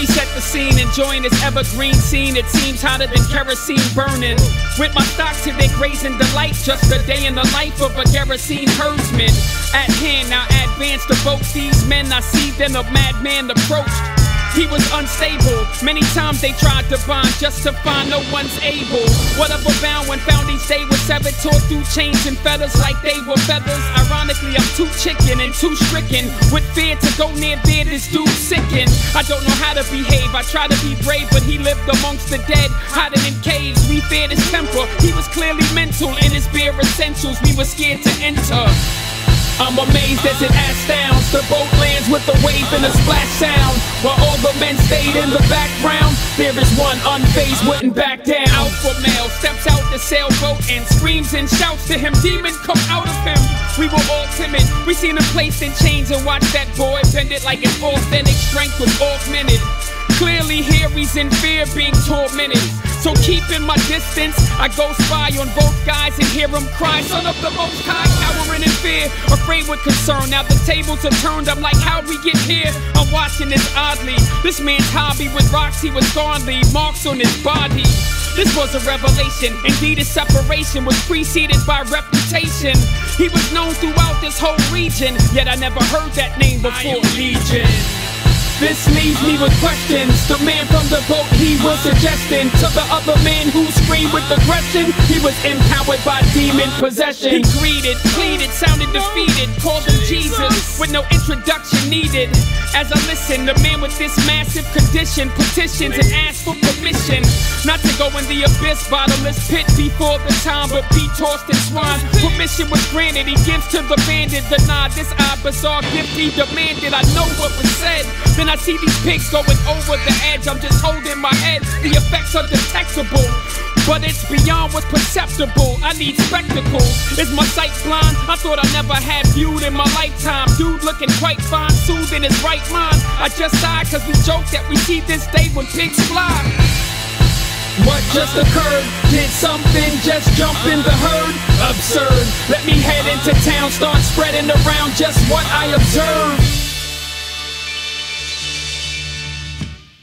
Me set the scene, enjoying this evergreen scene. It seems hotter than kerosene burning. With my stock to their grazing delight, just a day in the life of a Gerasene herdsman. At hand, now advance to both these men. I see then a madman approached. He was unstable. Many times they tried to bond just to find no one's able. Whatever bound when found each day was severed, tore through chains and feathers like they were feathers. Ironically, I'm too chicken and too stricken with fear to go near there. This dude sickened. I don't know how to behave. I try to be brave, but he lived amongst the dead, hiding in caves. We feared his temper. He was clearly mental in his bare essentials. We were scared to enter. I'm amazed as it astounds. The boat lands with a wave and a splash sound. While all the men stayed in the background, there is one unfazed, wouldn't back down. Alpha male steps out the sailboat and screams and shouts to him, Demon, come out of him. We were all timid. We seen him placed in chains and watched that boy bend it like his authentic strength was augmented. He's in fear being tormented. So keeping my distance, I go spy on both guys and hear them cry. Son of the most high, cowering in fear, afraid with concern. Now the tables are turned, I'm like, how'd we get here? I'm watching this oddly. This man's hobby with rocks, he was godly, marks on his body. This was a revelation. Indeed, his separation was preceded by reputation. He was known throughout this whole region, yet I never heard that name before. Legion. This leaves me with questions. The man from the boat he was suggesting to the other man who screamed with aggression. He was empowered by demon possession. He greeted, pleaded, sounded defeated, called him Jesus with no introduction needed. As I listen, the man with this massive condition petitions and asks for permission not to go in the abyss, bottomless pit before the time, but be tossed in swine. Permission was granted. He gives to the bandit the nod. This odd, bizarre gift he demanded. I know what was said. Then I see these pigs going over the edge. I'm just holding my head. The effects are detectable. But it's beyond what's perceptible. I need spectacles. Is my sight blind? I thought I never had viewed in my lifetime. Dude looking quite fine, soothed in his right mind. I just sighed cause we joke that we see this day when pigs fly. What just occurred? Did something just jump in the herd? Absurd. Let me head into town, start spreading around just what I observed.